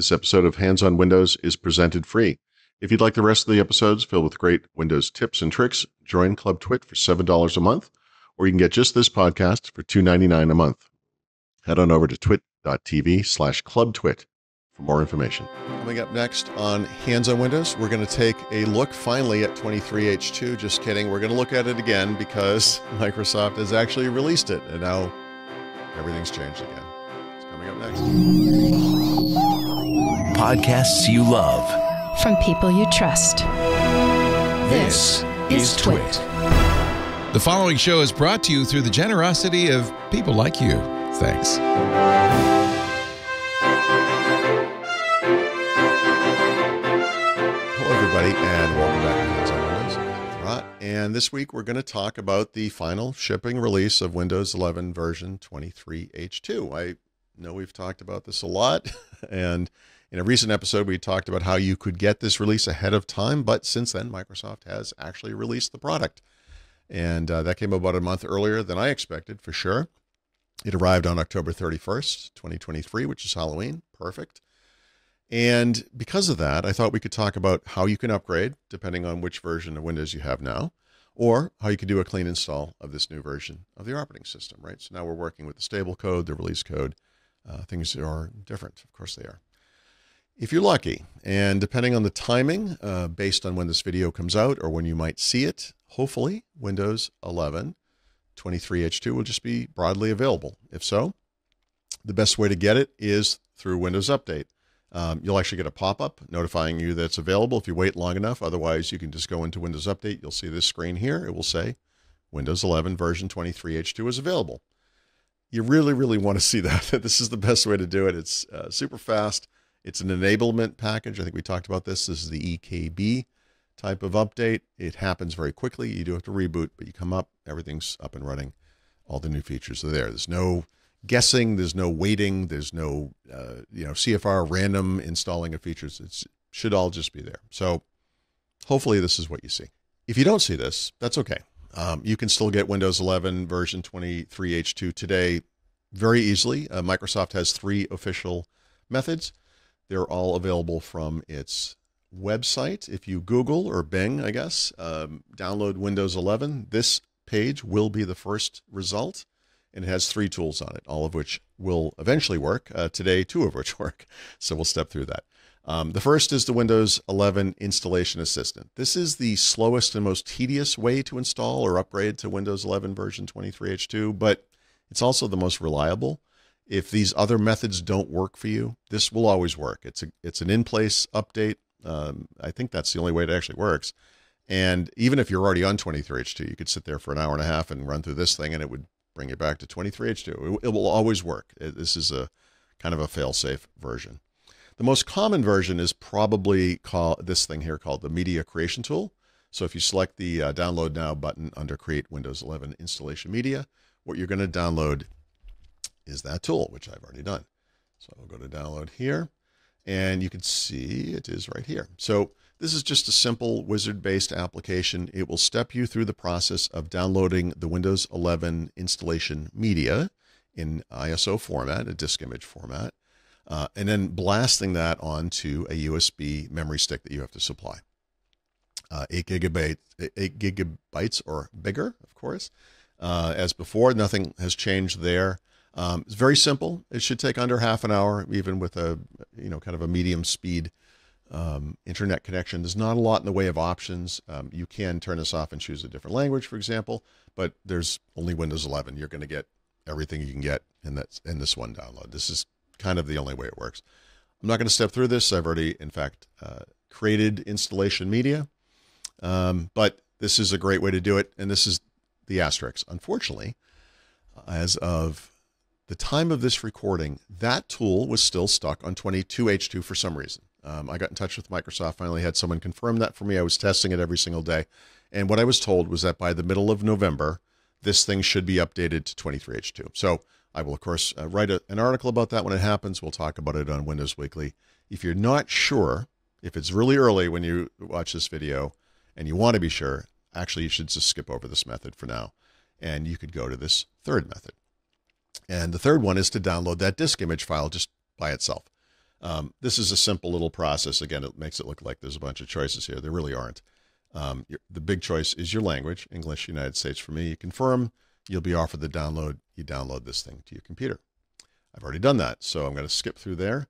This episode of Hands on Windows is presented free. If you'd like the rest of the episodes filled with great Windows tips and tricks, join Club TWiT for $7 a month, or you can get just this podcast for $2.99 a month. Head on over to twit.tv slash clubtwit for more information. Coming up next on Hands on Windows, we're going to take a look finally at 23H2. Just kidding. We're going to look at it again because Microsoft has actually released it, and now everything's changed again. It's coming up next. Podcasts you love. From people you trust. This is TWiT. The following show is brought to you through the generosity of people like you. Thanks. Hello, everybody, and welcome back to Hands on Windows. I'm Thurrott. And this week we're going to talk about the final shipping release of Windows 11 version 23H2. I know we've talked about this a lot, and in a recent episode we talked about how you could get this release ahead of time, but since then Microsoft has actually released the product. And uh, that came about a month earlier than I expected, for sure. It arrived on October 31st, 2023, which is Halloween. Perfect. And because of that, I thought we could talk about how you can upgrade depending on which version of Windows you have now, or how you can do a clean install of this new version of the operating system, right? So now we're working with the stable code, the release code. Uh, things are different. Of course, they are. If you're lucky, and depending on the timing, uh, based on when this video comes out or when you might see it, hopefully Windows 11 23H2 will just be broadly available. If so, the best way to get it is through Windows Update. Um, you'll actually get a pop up notifying you that it's available if you wait long enough. Otherwise, you can just go into Windows Update. You'll see this screen here. It will say Windows 11 version 23H2 is available. You really, really want to see that. this is the best way to do it. It's uh, super fast. It's an enablement package. I think we talked about this. This is the EKB type of update. It happens very quickly. You do have to reboot, but you come up, everything's up and running. All the new features are there. There's no guessing. There's no waiting. There's no uh, you know CFR random installing of features. It should all just be there. So hopefully this is what you see. If you don't see this, that's okay. Um, you can still get Windows 11 version 23H2 today very easily. Uh, Microsoft has three official methods. They're all available from its website. If you Google or Bing, I guess, um, download Windows 11, this page will be the first result. And it has three tools on it, all of which will eventually work. Uh, today, two of which work. So we'll step through that. Um, the first is the Windows 11 Installation Assistant. This is the slowest and most tedious way to install or upgrade to Windows 11 version 23H2, but it's also the most reliable. If these other methods don't work for you, this will always work. It's a it's an in-place update. Um, I think that's the only way it actually works. And even if you're already on 23H2, you could sit there for an hour and a half and run through this thing, and it would bring you back to 23H2. It, it will always work. It, this is a kind of a fail-safe version. The most common version is probably called this thing here called the Media Creation Tool. So if you select the uh, Download Now button under Create Windows 11 Installation Media, what you're going to download is that tool, which I've already done. So I'll go to Download here, and you can see it is right here. So this is just a simple wizard-based application. It will step you through the process of downloading the Windows 11 installation media in ISO format, a disk image format, uh, and then blasting that onto a USB memory stick that you have to supply. Uh, eight gigabytes, eight gigabytes or bigger, of course. Uh, as before, nothing has changed there. Um, it's very simple. It should take under half an hour, even with a you know kind of a medium speed um, internet connection. There's not a lot in the way of options. Um, you can turn this off and choose a different language, for example, but there's only Windows 11. You're going to get everything you can get in that in this one download. This is kind of the only way it works. I'm not going to step through this. I've already, in fact, uh, created installation media, um, but this is a great way to do it. And this is the asterisk. Unfortunately, as of the time of this recording, that tool was still stuck on 22H2 for some reason. Um, I got in touch with Microsoft, finally had someone confirm that for me. I was testing it every single day. And what I was told was that by the middle of November, this thing should be updated to 23H2. So I will, of course, uh, write a, an article about that when it happens. We'll talk about it on Windows Weekly. If you're not sure, if it's really early when you watch this video and you want to be sure, actually, you should just skip over this method for now. And you could go to this third method. And the third one is to download that disk image file just by itself. Um, this is a simple little process. Again, it makes it look like there's a bunch of choices here. There really aren't. Um, the big choice is your language, English, United States for me. You confirm, you'll be offered the download. You download this thing to your computer. I've already done that, so I'm going to skip through there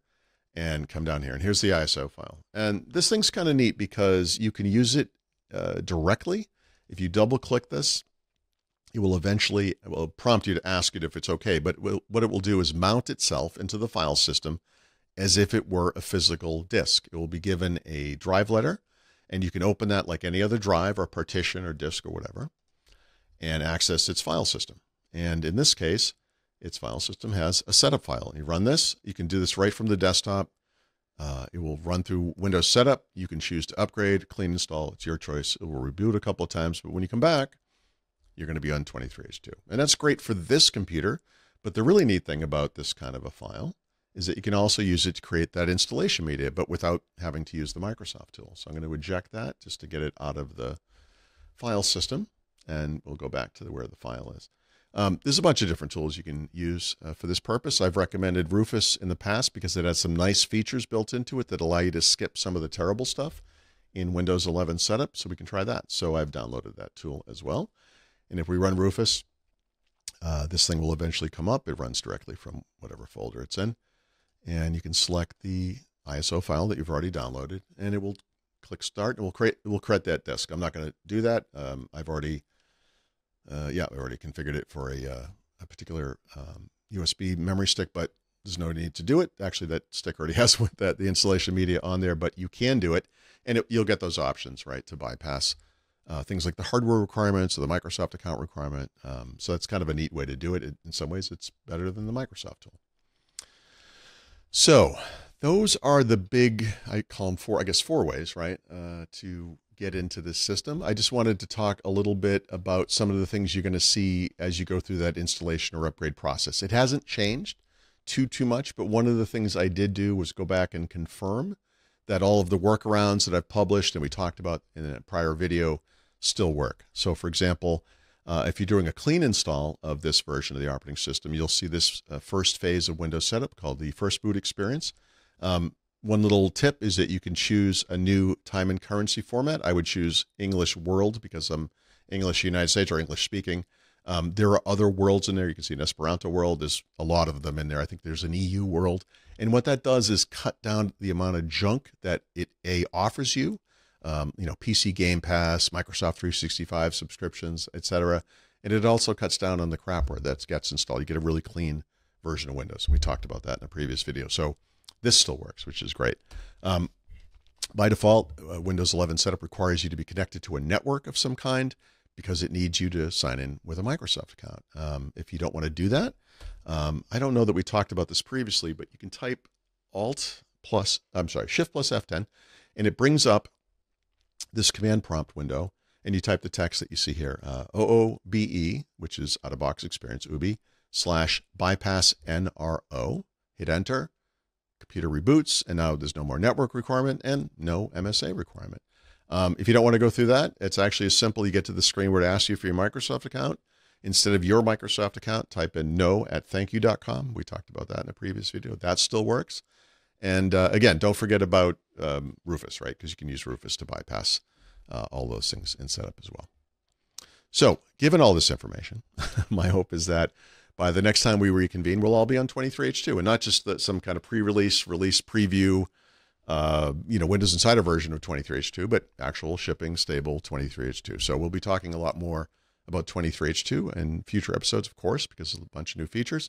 and come down here. And here's the ISO file. And this thing's kind of neat because you can use it uh, directly. If you double click this, it will eventually it will prompt you to ask it if it's okay. But what it will do is mount itself into the file system as if it were a physical disk. It will be given a drive letter, and you can open that like any other drive or partition or disk or whatever and access its file system. And in this case, its file system has a setup file. You run this, you can do this right from the desktop. Uh, it will run through Windows setup. You can choose to upgrade, clean install. It's your choice. It will reboot a couple of times, but when you come back, you're going to be on 23H2. And that's great for this computer. But the really neat thing about this kind of a file is that you can also use it to create that installation media, but without having to use the Microsoft tool. So I'm going to eject that just to get it out of the file system, and we'll go back to where the file is. Um, there's a bunch of different tools you can use uh, for this purpose. I've recommended Rufus in the past because it has some nice features built into it that allow you to skip some of the terrible stuff in Windows 11 setup. So we can try that. So I've downloaded that tool as well. And if we run Rufus, uh, this thing will eventually come up. It runs directly from whatever folder it's in. And you can select the ISO file that you've already downloaded, and it will click start. And will create it will create that disk. I'm not going to do that. Um, I've already uh, yeah, we already configured it for a, uh, a particular um, USB memory stick, but there's no need to do it. Actually, that stick already has with that the installation media on there, but you can do it, and it, you'll get those options right to bypass uh, things like the hardware requirements or the Microsoft account requirement. Um, so that's kind of a neat way to do it. In some ways, it's better than the Microsoft tool. So those are the big, I call them four, I guess four ways, right, uh, to get into this system. I just wanted to talk a little bit about some of the things you're going to see as you go through that installation or upgrade process. It hasn't changed too too much, but one of the things I did do was go back and confirm that all of the workarounds that I've published and we talked about in a prior video still work. So, for example, uh, if you're doing a clean install of this version of the operating system, you'll see this uh, first phase of Windows setup called the first boot experience. Um, one little tip is that you can choose a new time and currency format. I would choose English World because I'm English United States or English speaking. Um, there are other worlds in there. You can see an Esperanto world. There's a lot of them in there. I think there's an EU world. And what that does is cut down the amount of junk that it a offers you. Um, you know, PC Game Pass, Microsoft 365 subscriptions, etc. And it also cuts down on the crapware that gets installed. You get a really clean version of Windows. We talked about that in a previous video. So this still works, which is great. Um, by default, uh, Windows 11 setup requires you to be connected to a network of some kind because it needs you to sign in with a Microsoft account. Um, if you don't want to do that, um, I don't know that we talked about this previously, but you can type Alt plus, I'm sorry, Shift plus F10, and it brings up this command prompt window, and you type the text that you see here, uh, OOBE, which is out of box experience, OOBE, slash bypass NRO, hit enter, computer reboots, and now there's no more network requirement and no MSA requirement. Um, if you don't want to go through that, it's actually as simple. You get to the screen where it asks you for your Microsoft account. Instead of your Microsoft account, type in no at thankyou.com. We talked about that in a previous video. That still works. And uh, again, don't forget about um, Rufus, right? Because you can use Rufus to bypass uh, all those things in setup as well. So, given all this information, my hope is that by the next time we reconvene, we'll all be on 23H2 and not just the, some kind of pre-release, release preview, uh, you know, Windows Insider version of 23H2, but actual shipping stable 23H2. So we'll be talking a lot more about 23H2 in future episodes, of course, because of a bunch of new features.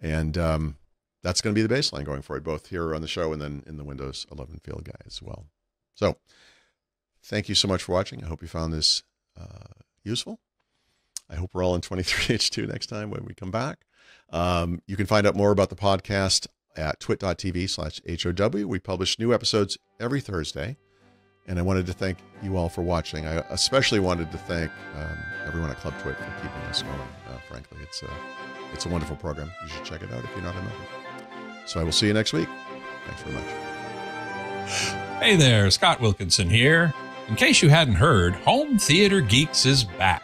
And um, that's going to be the baseline going forward, both here on the show and then in the Windows 11 field guide as well. So thank you so much for watching. I hope you found this uh, useful. I hope we're all in 23H2 next time when we come back. Um, you can find out more about the podcast at twit.tv slash HOW. We publish new episodes every Thursday. And I wanted to thank you all for watching. I especially wanted to thank um, everyone at Club TWiT for keeping us going. Uh, frankly, it's a, it's a wonderful program. You should check it out if you're not a member. So I will see you next week. Thanks very much. Hey there, Scott Wilkinson here. In case you hadn't heard, Home Theater Geeks is back.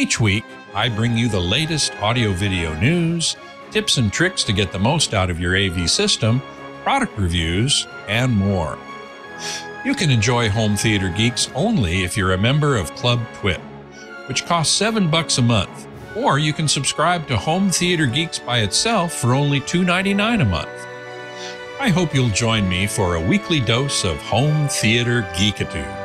Each week, I bring you the latest audio video news, tips and tricks to get the most out of your AV system, product reviews, and more. You can enjoy Home Theater Geeks only if you're a member of Club TWiT, which costs 7 bucks a month, or you can subscribe to Home Theater Geeks by itself for only $2.99 a month. I hope you'll join me for a weekly dose of home theater geekitude.